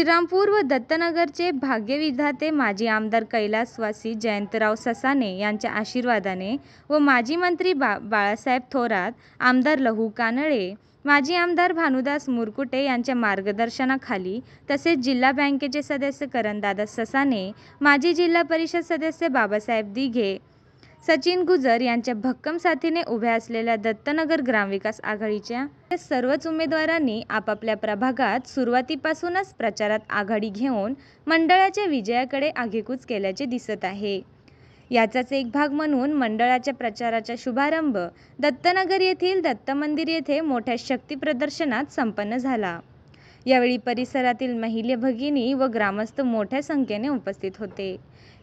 श्रीरामपूर व दत्तनगरचे भाग्यविधाते माजी आमदार कैलासवासी जयंतराव ससाने यांच्या आशीर्वादाने व माजी मंत्री बा बाळासाहेब थोरात आमदार लहू कानळे माजी आमदार भानुदास मुरकुटे यांच्या मार्गदर्शनाखाली तसेच जिल्हा बँकेचे सदस्य करणदादा ससाने माजी जिल्हा परिषद सदस्य बाबासाहेब दिघे सचिन गुजर यांच्या भक्कम साथीने उभ्या असलेल्या दत्तनगर ग्रामविकास आघाडीच्या सर्वच उमेदवारांनी आपापल्या प्रभागात सुरुवातीपासूनच प्रचारात आघाडी घेऊन मंडळाच्या विजयाकडे आगेकूच केल्याचे दिसत आहे. याचाच एक भाग म्हणून मंडळाच्या प्रचाराचा शुभारंभ दत्तनगर येथील दत्त मंदिर येथे मोठ्या शक्ती प्रदर्शनात संपन्न झाला. यावेळी परिसरातील महिला भगिनी व ग्रामस्थ मोठ्या संख्येने उपस्थित होते.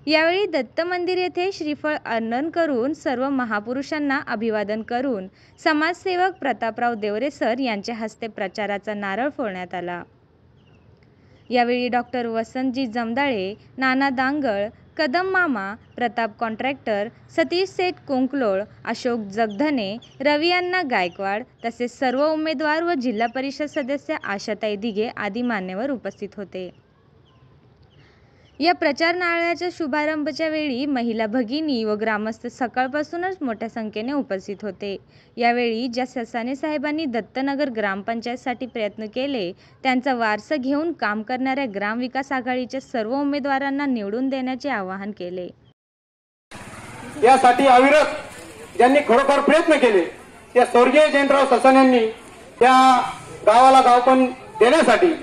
यावेळी दत्त मंदिर येथे श्रीफळ अर्नन करून सर्व महापुरुषांना अभिवादन करून समाजसेवक प्रतापराव देवरे सर यांच्या हस्ते प्रचाराचा नारळ फोडण्यात आला. यावेळी डॉक्टर वसंतजी जमदाळे नाना दांगळ कदम मामा प्रताप कॉन्ट्रॅक्टर सतीश सेठ कुंकलोळ अशोक जगधने रवी अण्णा गायकवाड तसेच सर्व उमेदवार व जिल्हा परिषद सदस्य आशाताई दिघे आदी मान्यवर उपस्थित होते. या प्रचार नारळाच्या शुभारंभच्या वेळी महिला भगिनी व ग्रामस्थ सकाळपासूनच मोठ्या संख्येने उपस्थित होते. यावेळी ज्या ससाने साहेबांनी दत्तनगर ग्रामपंचायतसाठी प्रयत्न केले त्यांचा वारसा घेऊन काम करणाऱ्या ग्रामविकास आघाडीच्या सर्व उमेदवारांना निवडून देण्याचे आवाहन केले. यासाठी अविरत ज्यांनी खरोखर प्रयत्न केले त्या स्वर्गीय जयंतराव ससान्यांनी त्या गावाला गावपण देण्यासाठी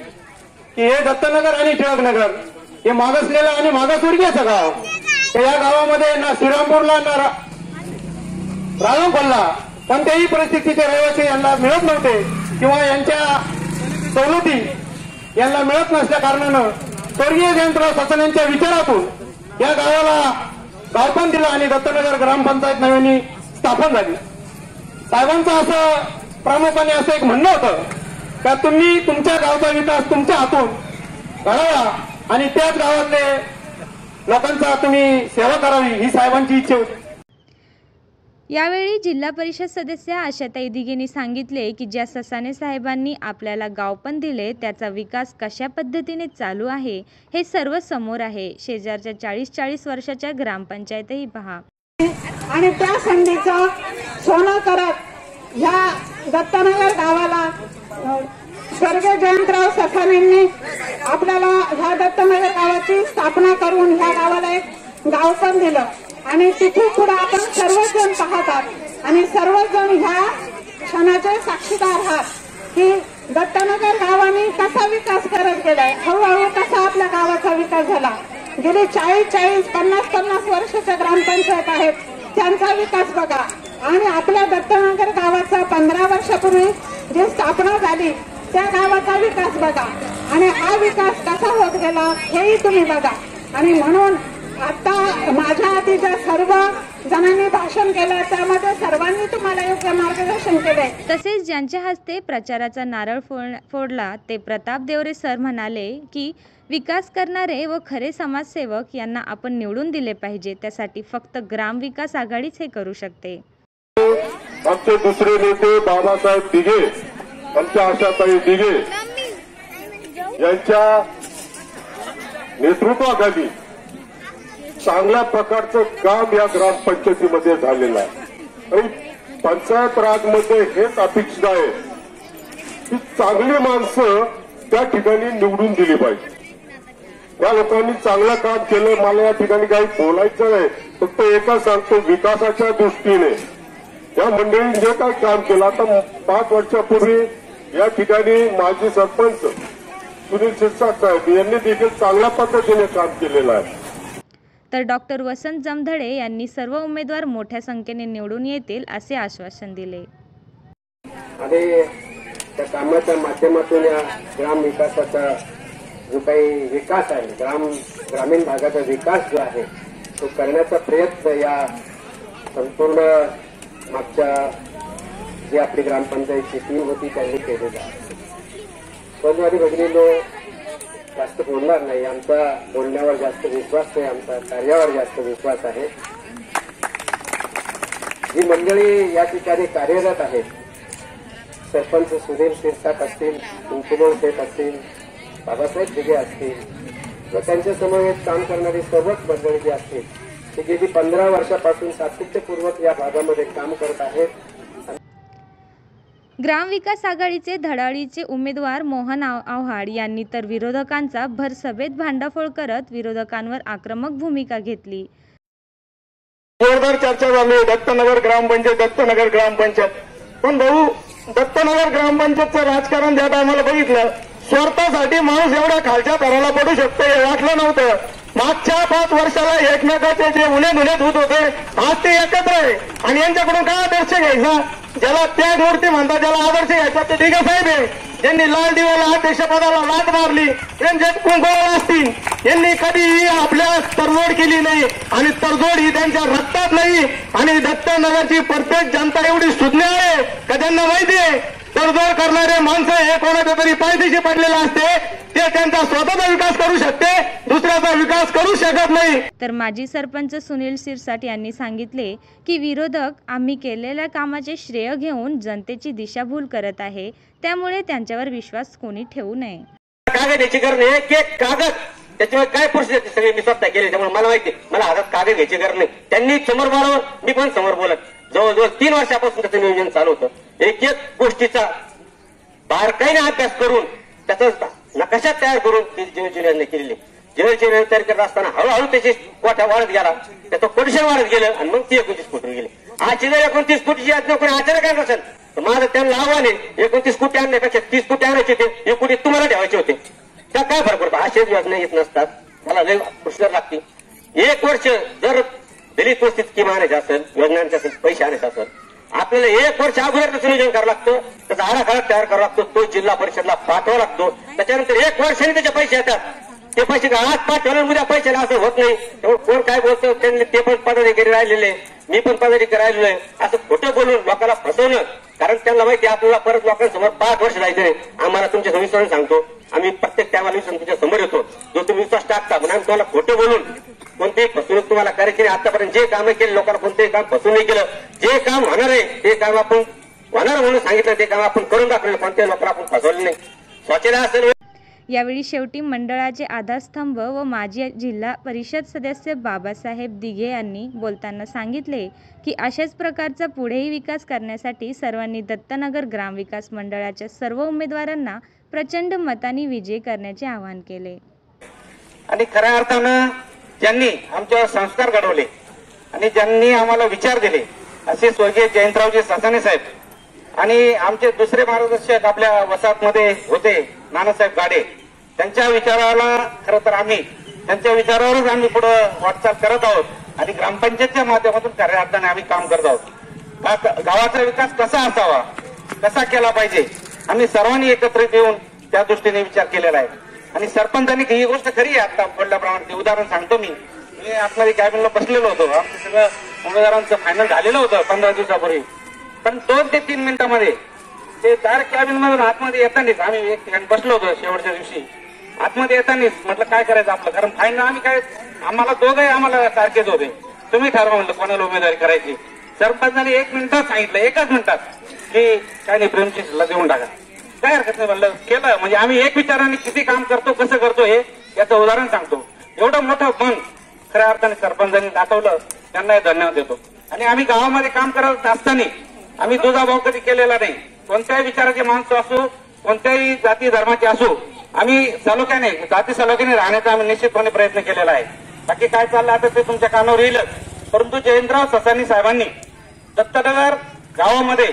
की हे दत्तनगर आणि टिळकनगर हे मागासलेलं आणि मागासवर्गीयचं गाव. तर या गावामध्ये ना श्रीरामपूरला ना रा- पण कोणत्याही परिस्थितीचे रहिवासी यांना मिळत नव्हते किंवा यांच्या सवलती यांना मिळत नसल्या कारणानं स्वर्गीय जयंतराव ससन यांच्या विचारातून या गावाला गावपण दिलं आणि दत्तनगर ग्रामपंचायत नव्याने स्थापन झाली. साहेबांचं असं प्रामुख्याने असं एक म्हणणं होतं का तुम्ही तुमच्या गावचा विकास तुमच्या हातून घडावा. आणि त्याच गावातले लोकांचा तुम्ही सेवा करावी ही साहेबांची इच्छा होती. यावेळी जिल्हा परिषद सदस्य आशाताई दिघेंनी सांगितले की ज्या ससाने साहेबांनी आपल्याला गावपण दिले त्याचा विकास कशा पद्धतीने चालू आहे हे सर्व समोर आहे. शेजारच्या चाळीस चाळीस वर्षाच्या ग्रामपंचायतही पहा. आणि त्या संधीचं सोनं करत ह्या दत्तनगर गावाला स्वर्गीय जयंतराव सखानेंनी आपल्याला ह्या दत्तनगर गावाची स्थापना करून ह्या गावाला एक गाव पण दिलं. आणि तिथे पुढे आपण सर्वजण पाहतात आणि सर्वजण ह्या क्षणाचे साक्षीदार आहात की दत्तनगर गावाने कसा विकास करत गेलाय हळूहळू कसा आपल्या गावाचा विकास झाला. गेली चाळीस चाळीस पन्नास पन्नास वर्षाच्या ग्रामपंचायत आहेत त्यांचा विकास बघा. आणि आपल्या दत्तनगर गावाचा पंधरा वर्षापूर्वी जी स्थापना झाली त्या गावाचा विकास बघा. आणि हा विकास कसा होत गेला हेही तुम्ही बघा. आणि म्हणून आता माझ्या आधी ज्या सर्व जणांनी भाषण केलं त्यामध्ये सर्वांनी तुम्हाला योग्य मार्गदर्शन केलंय. तसेच ज्यांच्या हस्ते प्रचाराचा नारळ फोड फोडला ते प्रताप देवरे सर म्हणाले की विकास करणारे व खरे समाजसेवक यांना आपण निवडून दिले पाहिजे. त्यासाठी फक्त ग्रामविकास आघाडीच हे करू शकते. आमचे दुसरे नेते बाबासाहेब दिघे आमच्या आशाताई दिघे यांच्या नेतृत्वाखाली चांगल्या प्रकारचं काम या ग्रामपंचायतीमध्ये झालेलं आहे. आणि पंचायत राजमध्ये हेच अपेक्षित आहे की चांगली माणसं त्या ठिकाणी निवडून दिली पाहिजे. या लोकांनी चांगलं काम केलं मला या ठिकाणी काही बोलायचं नाही फक्त एकच सांगतो विकासाच्या दृष्टीने. या मंडळीने जे काही काम केलं आता पाच वर्षापूर्वी या ठिकाणी माजी सरपंच सुनील शिरसाट साहेब यांनी देखील चांगल्या पद्धतीने काम केलेलं आहे. तर डॉक्टर वसंत जमधडे यांनी सर्व उमेदवार मोठ्या संख्येने निवडून येतील असे आश्वासन दिले. आणि त्या कामाच्या माध्यमातून या ग्राम विकासाचा जो काही विकास आहे ग्राम ग्रामीण भागाचा विकास जो आहे तो करण्याचा प्रयत्न या संपूर्ण मागच्या जी आपली ग्रामपंचायतची टीम होती त्यांनी केलेला आहे. सोनवाडी जास्त बोलणार नाही. आमचा बोलण्यावर जास्त विश्वास नाही आमचा कार्यावर जास्त विश्वास आहे. जी मंडळी या ठिकाणी कार्यरत आहेत सरपंच सुनील शिरसाट असतील कुंकुमळ शेठ असतील बाबासाहेब दिघे असतील व त्यांच्या समवेत काम करणारी सर्वच मंडळी जी असतील ते गेली पंधरा वर्षापासून सातत्यपूर्वक या भागामध्ये काम करत आहेत. ग्रामविकास आघाडीचे धडाडीचे उमेदवार मोहन आव- आव्हाड यांनी तर विरोधकांचा भरसभेत भांडाफोड करत विरोधकांवर आक्रमक भूमिका घेतली. जोरदार चर्चा झाली. दत्तनगर ग्रामपंचायत दत्तनगर ग्रामपंचायत पण भाऊ दत्तनगर ग्रामपंचायतचं राजकारण ज्या टायमाला बघितलं स्वार्थासाठी माणूस एवढ्या खालच्या थराला पडू शकतो हे वाटलं नव्हतं. मागच्या पाच वर्षाला एकमेकाचे जे उन्हे धुणे होत होते आज ते एकत्र आहे. आणि यांच्याकडून काय आदर्श घ्यायचा? ज्याला त्या मूर्ती म्हणतात ज्याला आदर्श घ्यायचा ते दिघे साहेब आहे. ज्यांनी लाल दिवाला अध्यक्षपदाला लाट मारली त्यांच्यात कुंकवाला असतील यांनी कधीही आपल्या तडजोड केली नाही. आणि तडजोड ही त्यांच्या रक्तात नाही आणि दत्तनगरची प्रत्येक जनता एवढी सुज्ञ आहे का त्यांना माहिती आहे तडजोड करणारे माणसं हे कोणाच्या तरी पायदेशी पडलेलं असते ते त्यांचा स्वतःचा विकास करू शकते दुसऱ्याचा विकास करू शकत नाही. तर माजी सरपंच सुनील सिरसाट यांनी सांगितले की विरोधक आम्ही केलेल्या कामाचे श्रेय घेऊन जनतेची दिशाभूल करत आहे त्यामुळे त्यांच्यावर विश्वास कोणी ठेवू नये. कागद याची गरज नाही एक कागद. त्याच्यामुळे काय प्रोसेस आहे? सगळे मी स्वतः केले त्यामुळे मला माहिती मला हातात कागद घ्यायची गरज नाही. त्यांनी समोर बोलावं मी पण समोर बोलत. जवळजवळ तीन वर्षापासून त्याचं नियोजन चालू होतं. एक एक गोष्टीचा बारकाईने अभ्यास करून त्याचा नकाशा तयार करून ती जलची केलेली? जलची जिल्ह्याने तयार करत असताना हळूहळू त्याची कोठा वाढत गेला? त्याचं कोटेशन वाढत गेलं आणि मग ती एकोणतीस कोटी गेली. आजची जर एकोणतीस कोटीची योजना कोणी आचार्य करत असेल तर माझं त्यांना आव्हान आहे एकोणतीस कोटी आणण्यापेक्षा तीस कोटी आणायचे होते एक कोटी तुम्हाला ठेवायचे होते. त्या काय फरक पडतो? अशाच योजना येत नसतात. मला लय पुष्कर लागते एक वर्ष जर दलित वस्तीत स्कीम आणायची असेल योजनांचे असेल पैसे आणायचे असेल आपल्याला एक वर्ष अगोदर त्याचं नियोजन करावं लागतं. त्याचा आराखडा तयार करावा लागतो. तो जिल्हा परिषदला पाठवावा लागतो. त्याच्यानंतर एक वर्षाने त्याचे पैसे येतात. ते पैसे का आज पाठवले उद्या पैशाला असं होत नाही. त्यामुळे कोण काय बोलतो? त्यांनी ते पण पदाधिकारी राहिलेले. मी पण पदाधिकारी राहिलेलो आहे. असं खोटं बोलून लोकांना फसवणं. कारण त्यांना माहिती आपल्याला परत लोकांसमोर पाच वर्ष जायचं आम्हाला तुमच्या सविस्तर सांगतो. आम्ही प्रत्येक टायमाला तुमच्यासमोर येतो. जो तुम्ही विश्वास टाकता म्हणून आम्ही तुम्हाला खोटं बोलून कोणतेही फसवणूक तुम्हाला करायची नाही. आतापर्यंत जे कामं केले लोकांना कोणतेही काम फसवून नाही केलं. जे काम होणार आहे ते काम आपण होणार म्हणून सांगितलं ते काम आपण करून दाखवलं. कोणत्याही लोकांना आपण फसवलं नाही. शौचालय असेल. यावेळी शेवटी मंडळाचे आधारस्तंभ व माजी जिल्हा परिषद सदस्य बाबासाहेब दिघे यांनी बोलताना सांगितले की अशाच प्रकारचा पुढेही विकास करण्यासाठी सर्वांनी दत्तनगर ग्रामविकास मंडळाच्या सर्व उमेदवारांना प्रचंड मतांनी विजयी करण्याचे आवाहन केले. आणि खऱ्या अर्थानं ज्यांनी आमच्यावर संस्कार घडवले आणि ज्यांनी आम्हाला विचार दिले असे स्वर्गीय जयंतरावजी ससाने साहेब आणि आमचे दुसरे मार्गदर्शक आपल्या वसाहतमध्ये होते नानासाहेब गाडे. त्यांच्या विचाराला खरं तर आम्ही त्यांच्या विचारावरच आम्ही पुढे वाटचाल करत आहोत आणि ग्रामपंचायतच्या माध्यमातून खऱ्या अर्थाने आम्ही काम करत आहोत. गावाचा विकास कसा असावा कसा केला पाहिजे आम्ही सर्वांनी एकत्रित येऊन त्या दृष्टीने विचार केलेला आहे. आणि सरपंचांनी ही गोष्ट खरी आहे आता बोलल्याप्रमाणे ते उदाहरण सांगतो मी. मी आतमध्ये कॅबिनला बसलेलो होतो. आमचं सगळं उमेदवारांचं फायनल झालेलं होतं पंधरा दिवसापूर्वी. पण दोन ते तीन मिनिटांमध्ये ते डायरेक्ट कॅबिन मधून आतमध्ये येतानीच आम्ही एक ठिकाणी बसलो होतो शेवटच्या दिवशी. आतमध्ये येतानीच म्हटलं काय करायचं आपलं? कारण फायनल आम्ही काय आम्हाला दोघंही आम्हाला सारखेच होते. तुम्ही ठरवा म्हटलं कोणाला उमेदवारी करायची. सरपंचाने एक मिनिटात सांगितलं एकाच मिनिटात की काय नाही प्रेमची सल्ला देऊन टाका. काय हरकत नाही म्हणलं केलं. म्हणजे आम्ही एक विचाराने किती काम करतो कसं करतो हे याचं उदाहरण सांगतो. एवढं मोठं मन खऱ्या अर्थाने सरपंचांनी दाखवलं त्यांनाही धन्यवाद देतो. आणि आम्ही गावामध्ये काम करत असताना आम्ही दुजाभाव कधी केलेला नाही. कोणत्याही विचाराचे माणसं असो कोणत्याही जाती धर्माचे असो आम्ही सलोख्याने जाती सलोख्याने राहण्याचा आम्ही निश्चितपणे प्रयत्न केलेला आहे. बाकी काय चाललं आता ते तुमच्या कानावर येईलच. परंतु जयंतराव ससानी साहेबांनी दत्तनगर गावामध्ये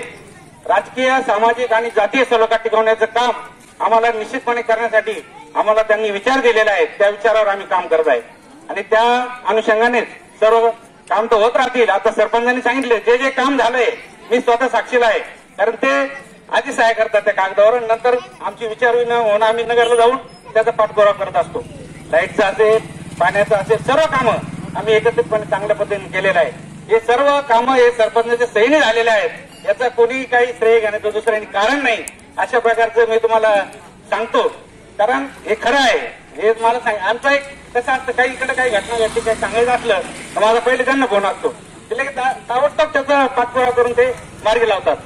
राजकीय सामाजिक आणि जातीय सलोखा टिकवण्याचं काम आम्हाला निश्चितपणे करण्यासाठी आम्हाला त्यांनी विचार दिलेला आहे. त्या विचारावर आम्ही काम करत आहे. आणि त्या अनुषंगाने सर्व काम तर होत राहतील. आता सरपंचांनी सांगितले जे जे काम झालंय मी स्वतः साक्षीला आहे. कारण ते आधी सहाय्य करतात त्या कागदावर नंतर आमची विचार होऊन आम्ही नगरला जाऊन त्याचा पाठपुरावा करत असतो. लाईटचं असेल पाण्याचं असेल सर्व कामं आम्ही एकत्रितपणे चांगल्या पद्धतीने केलेलं आहे. हे सर्व कामं हे सरपंचाच्या सहीने झालेले आहेत. याचा कोणीही काही श्रेय घेण्याचं दुसऱ्याने कारण नाही अशा प्रकारचं मी तुम्हाला सांगतो. कारण हे खरं आहे. हे मला सांग आमचं एक कसं असतं काही इकडे काही घटना घडली काही सांगायचं असलं तर माझा पहिले त्यांना फोन असतो. ते लगेच ताबडतोब त्याचा पाठपुरा करून ते मार्गी लावतात.